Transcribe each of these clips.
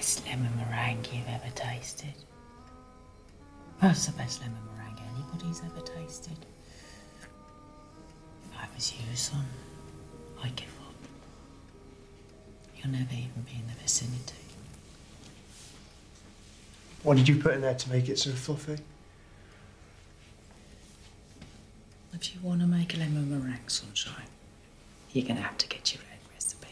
Best lemon meringue you've ever tasted. That's the best lemon meringue anybody's ever tasted. If I was you, son, I'd give up. You'll never even be in the vicinity. What did you put in there to make it so fluffy? If you want to make a lemon meringue, sunshine, you're going to have to get your own recipe.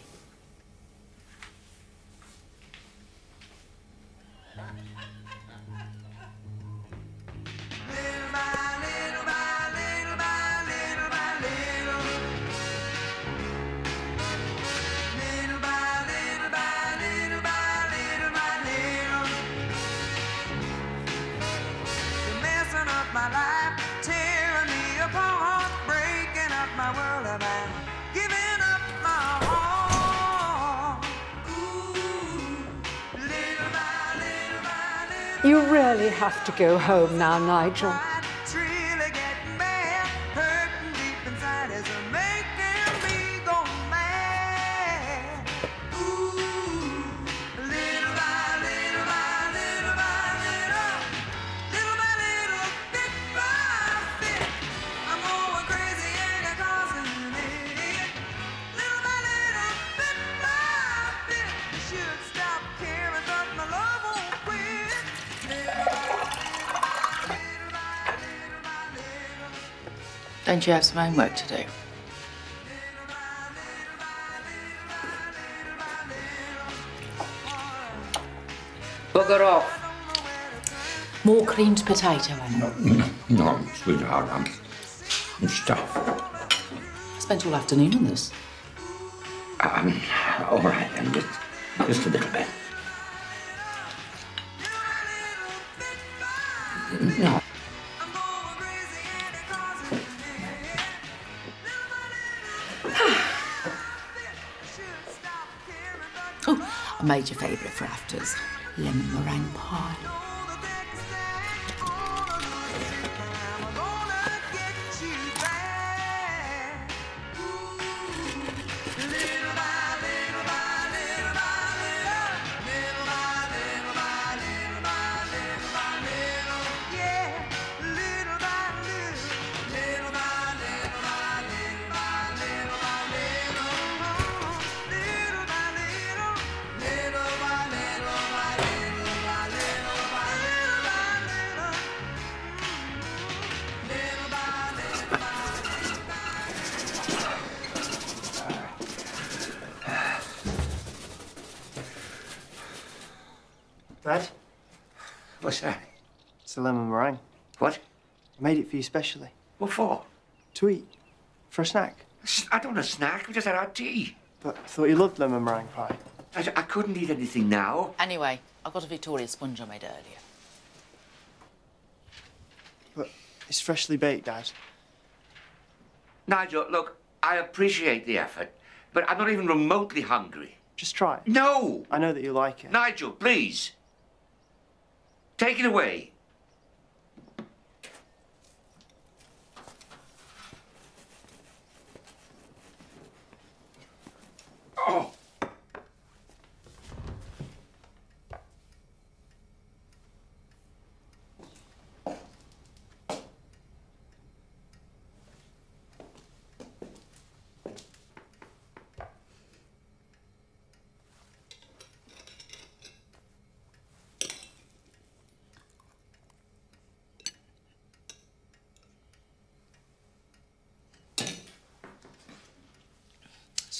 You're messing up my life, tearing me apart, breaking up my world, and You really have to go home now, Nigel. Don't you have some homework to do? Bugger off. More creamed potato, Anna. No, sweetheart, I'm, I'm stuffed. I spent all afternoon on this. Um, all right, then, just, just a little bit. Oh, a major favourite for afters. Lemon meringue pie. Dad, What's that? it's a lemon meringue. What? I made it for you specially. What for? To eat. For a snack. I don't want a snack. We just had our tea. But I thought you loved lemon meringue pie. I, I couldn't eat anything now. Anyway, I've got a Victoria sponge I made earlier. But it's freshly baked, Dad. Nigel, look, I appreciate the effort, but I'm not even remotely hungry. Just try it. No! I know that you like it. Nigel, please. Take it away.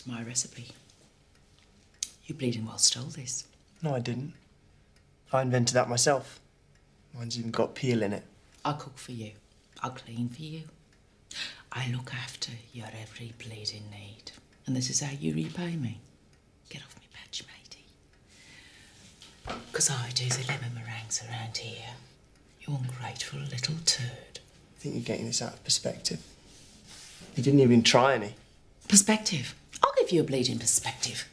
My recipe. You bleeding well stole this. No, I didn't. I invented that myself. Mine's even got peel in it. I cook for you. I clean for you. I look after your every bleeding need. And this is how you repay me. Get off me patch, matey. Because I do the lemon meringues around here. You ungrateful little turd. I think you're getting this out of perspective. You didn't even try any. Perspective. I'll give you a bleeding perspective.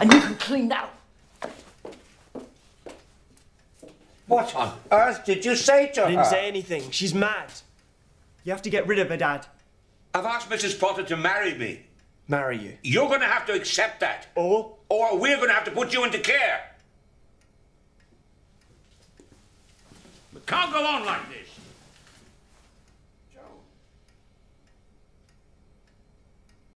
And you can clean that up. What on earth did you say to I her? didn't say anything. She's mad. You have to get rid of her, Dad. I've asked Mrs. Potter to marry me. Marry you. You're going to have to accept that. Or or we're going to have to put you into care. We can't go on like this.